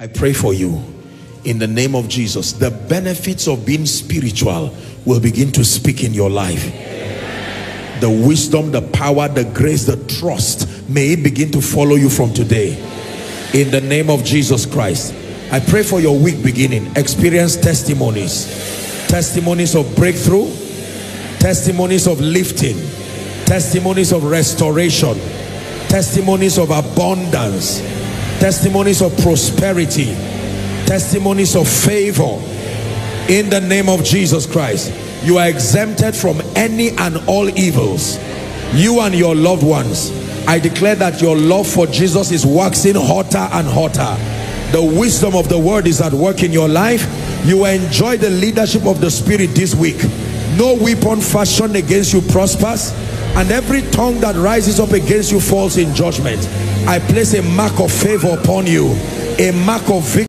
I pray for you in the name of Jesus. The benefits of being spiritual will begin to speak in your life. The wisdom, the power, the grace, the trust, may it begin to follow you from today. In the name of Jesus Christ. I pray for your week beginning. Experience testimonies. Testimonies of breakthrough. Testimonies of lifting. Testimonies of restoration. Testimonies of abundance. Testimonies of prosperity. Testimonies of favor. In the name of Jesus Christ. You are exempted from any and all evils. You and your loved ones. I declare that your love for Jesus is waxing hotter and hotter the wisdom of the word is at work in your life you enjoy the leadership of the spirit this week no weapon fashioned against you prospers and every tongue that rises up against you falls in judgment. I place a mark of favor upon you a mark of victory